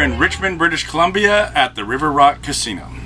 In Richmond, British Columbia at the River Rock Casino.